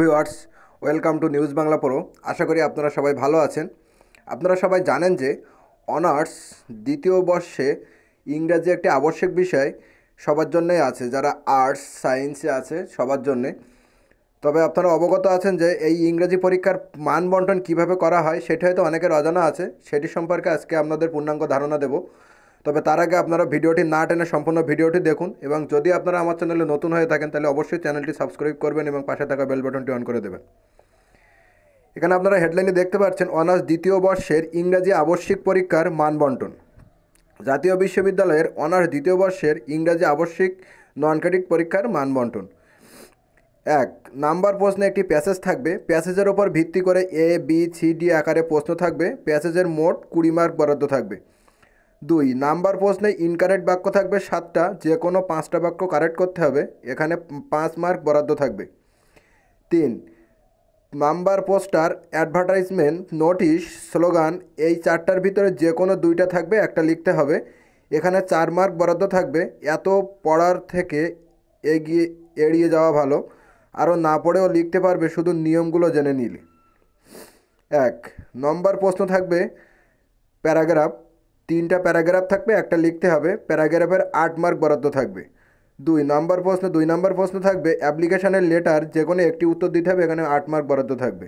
Viewers, welcome to news Bangla পড়ো আশা করি আপনারা সবাই ভালো আছেন। আপনারা সবাই জানেন যে অনার্স দ্বিতীয় বর্ষে ইংরাজি একটি আবশ্যিক বিষয় সবার জন্যই আছে, যারা আর্টস, সায়েন্সে আছে সবার জন্যে। তবে আপনারা অবগত আছেন যে এই ইংরেজি পরীক্ষার মান বন্টন কীভাবে করা হয় সেটি হয়তো অনেকের অজানা আছে। সেটি সম্পর্কে আজকে আপনাদের পূর্ণাঙ্গ ধারণা দেব। তবে তার আগে আপনারা ভিডিওটি না টেনে সম্পূর্ণ ভিডিওটি দেখুন এবং যদি আপনারা আমার চ্যানেলে নতুন হয়ে থাকেন, তাহলে অবশ্যই চ্যানেলটি সাবস্ক্রাইব করবেন এবং পাশে থাকা বেল বাটনটি অন করে দেবেন। এখানে আপনারা হেডলাইনে দেখতে পাচ্ছেন, অনার্স দ্বিতীয় বর্ষের ইংরাজি আবশ্যিক পরীক্ষার মান বন্টন জাতীয় বিশ্ববিদ্যালয়ের অনার্স দ্বিতীয় বর্ষের ইংরাজি আবশ্যিক নন ক্রেডিট পরীক্ষার মান বন্টন এক, নাম্বার প্রশ্নে একটি প্যাসেজ থাকবে। প্যাসেজের ওপর ভিত্তি করে এ বি সি ডি আকারে প্রশ্ন থাকবে। প্যাসেজের মোট কুড়ি মার্ক বরাদ্দ থাকবে। দুই, নাম্বার প্রশ্নে ইনকারেক্ট বাক্য থাকবে সাতটা যে কোনো পাঁচটা বাক্য কারেক্ট করতে হবে, এখানে পাঁচ মার্ক বরাদ্দ থাকবে। তিন, number poster advertisement notice slogan এই চারটার ভিতরে যে কোনো দুইটা থাকবে, একটা লিখতে হবে। এখানে চার মার্ক বরাদ্দ থাকবে, এত পড়ার থেকে এগিয়ে, এড়িয়ে যাওয়া ভালো। আরও না পড়েও লিখতে পারবে, শুধু নিয়মগুলো জেনে নিলে। এক, নম্বর প্রশ্ন থাকবে, প্যারাগ্রাফ তিনটা প্যারাগ্রাফ থাকবে, একটা লিখতে হবে, প্যারাগ্রাফের আট মার্ক বরাদ্দ থাকবে। দুই নম্বর প্রশ্ন, দুই নাম্বার প্রশ্ন থাকবে, অ্যাপ্লিকেশানের লেটার যে কোনো একটি উত্তর দিতে হবে, এখানে আট মার্ক বরাদ্দ থাকবে।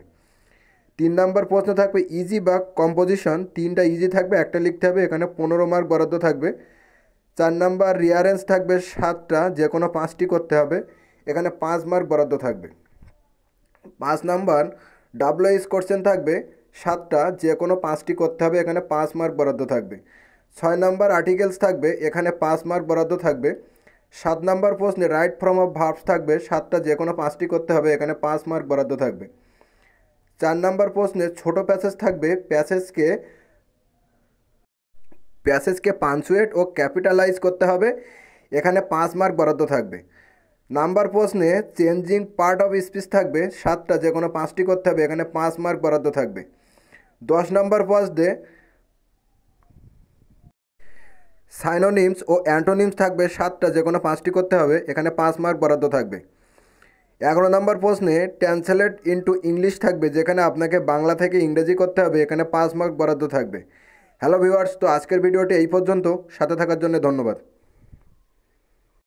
তিন নাম্বার প্রশ্ন থাকবে ইজি বা কম্পোজিশন তিনটা ইজি থাকবে, একটা লিখতে হবে, এখানে পনেরো মার্ক বরাদ্দ থাকবে। চার নাম্বার রিয়ারেন্স থাকবে, সাতটা যে কোনো পাঁচটি করতে হবে, এখানে পাঁচ মার্ক বরাদ্দ থাকবে। পাঁচ নাম্বার ডাব্লিউএস কোশ্চেন থাকবে সাতটা, যে কোনো পাঁচটি করতে হবে, এখানে পাঁচ মার্ক বরাদ্দ থাকবে। ছয় নাম্বার আর্টিকেলস থাকবে, এখানে পাঁচ মার্ক বরাদ্দ থাকবে। সাত নাম্বার প্রশ্নে রাইট ফর্ম অফ ভার্বস থাকবে, সাতটা যে কোনো পাঁচটি করতে হবে, এখানে পাঁচ মার্ক বরাদ্দ থাকবে। চার নাম্বার প্রশ্নে ছোট প্যাসেজ থাকবে প্যাসেজকে প্যাসেজকে পাঞ্চুয়েট ও ক্যাপিটালাইজ করতে হবে, এখানে পাঁচ মার্ক বরাদ্দ থাকবে। নাম্বার প্রশ্নে চেঞ্জিং পার্ট অফ স্পিচ থাকবে, সাতটা যে কোনো পাঁচটি করতে হবে, এখানে পাঁচ মার্ক বরাদ্দ থাকবে। দশ নম্বর প্রশ্নে সাইনোনিমস ও অ্যান্টোনিমস থাকবে সাতটা যে কোনো পাঁচটি করতে হবে। এখানে পাঁচ মার্ক বরাদ্দ থাকবে। এগারো নম্বর প্রশ্নে ট্রান্সলেট ইনটু ইংলিশ থাকবে, যেখানে আপনাকে বাংলা থেকে ইংরেজি করতে হবে। এখানে পাঁচ মার্ক বরাদ্দ থাকবে। হ্যালো ভিউয়ার্স তো আজকের ভিডিওটি এই পর্যন্ত। সাথে থাকার জন্য ধন্যবাদ।